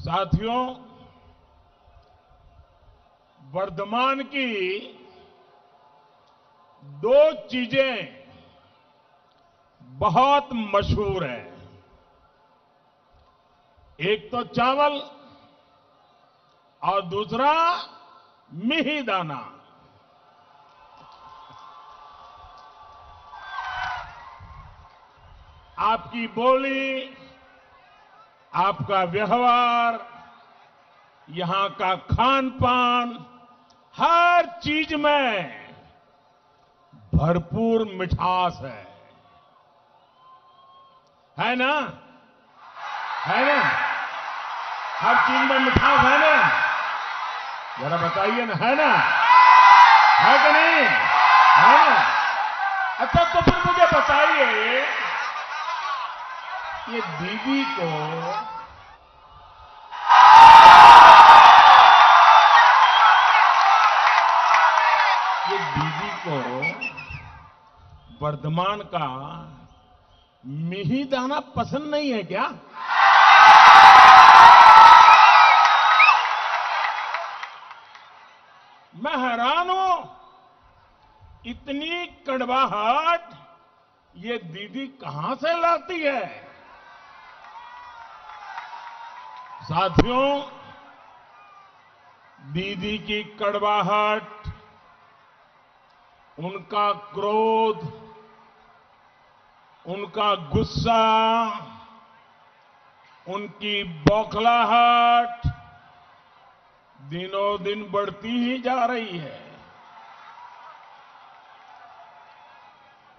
साथियों, वर्धमान की दो चीज़ें बहुत मशहूर हैं। एक तो चावल और दूसरा मिहिदाना आपकी बोली आपका व्यवहार, यहाँ का खान पान हर चीज़ में भरपूर मिठास है। है ना? है ना? हर चीज़ में मिठास है ना? जरा बताइए ना, है ना? है कि नहीं? है ना? अच्छा तो ये दीदी को ये दीदी को वर्धमान का मिहिदाना पसंद नहीं है क्या? मैं हैरान हूँ। इतनी कड़वाहट ये दीदी कहाँ से लाती है? साथियों, दीदी की कड़वाहट, उनका क्रोध, उनका गुस्सा, उनकी बौखलाहट दिनों दिन बढ़ती ही जा रही है।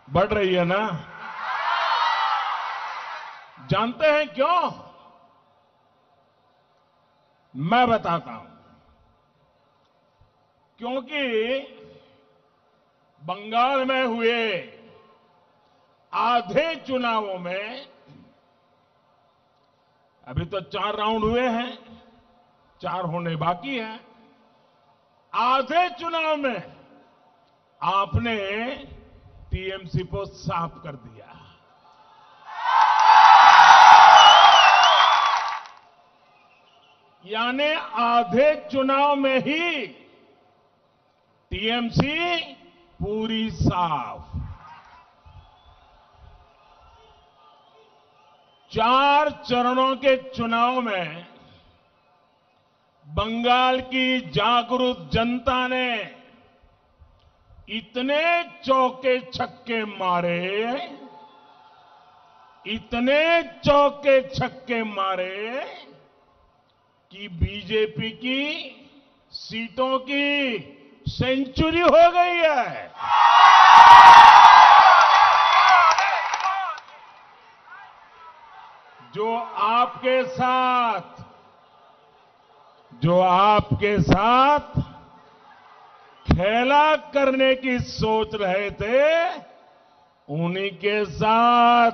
बढ़ रही है ना? जानते हैं क्यों? मैं बताता हूँ। क्योंकि बंगाल में हुए आधे चुनावों में, अभी तो चार राउंड हुए हैं, चार होने बाकी हैं, आधे चुनाव में आपने टीएमसी को साफ़ कर दिया। यानी आधे चुनाव में ही टीएमसी पूरी साफ़। चार चरणों के चुनाव में बंगाल की जागरूक जनता ने इतने चौके छक्के मारे, इतने चौके छक्के मारे कि बीजेपी की सीटों की सेंचुरी हो गई है। जो आपके साथ, जो आपके साथ खेला करने की सोच रहे थे, उन्हीं के साथ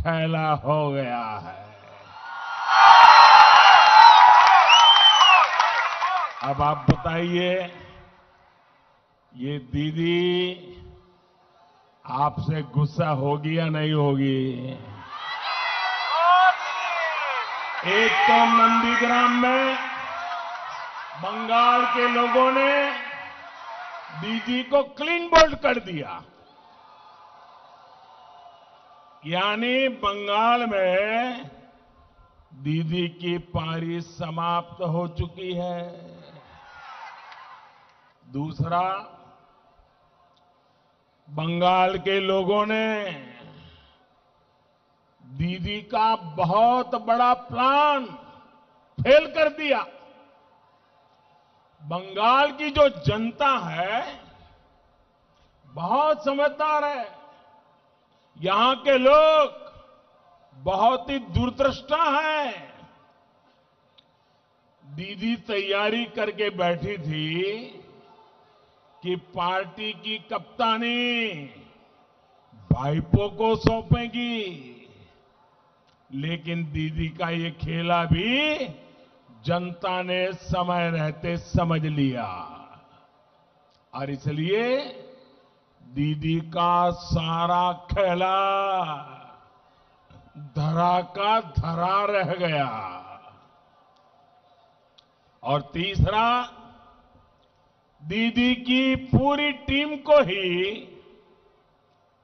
खेला हो गया है। अब आप बताइए, ये दीदी आपसे गुस्सा होगी या नहीं होगी? एक तो नंदीग्राम में बंगाल के लोगों ने दीदी को क्लीन बोल्ड कर दिया। यानी बंगाल में दीदी की पारी समाप्त हो चुकी है। दूसरा, बंगाल के लोगों ने दीदी का बहुत बड़ा प्लान फेल कर दिया। बंगाल की जो जनता है, बहुत समझदार है। यहाँ के लोग बहुत ही दूरदृष्टा है। दीदी तैयारी करके बैठी थी कि पार्टी की कप्तानी भाईपो को सौंपेगी। लेकिन दीदी का ये खेला भी जनता ने समय रहते समझ लिया। और इसलिए दीदी का सारा खेला धरा का धरा रह गया। और तीसरा दीदी की पूरी टीम को ही,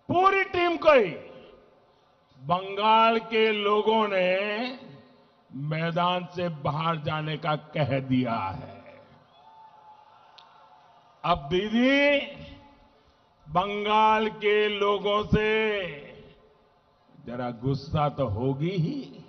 पूरी टीम को ही बंगाल के लोगों ने मैदान से बाहर जाने का कह दिया है। अब दीदी, बंगाल के लोगों से जरा गुस्सा तो होगी ही।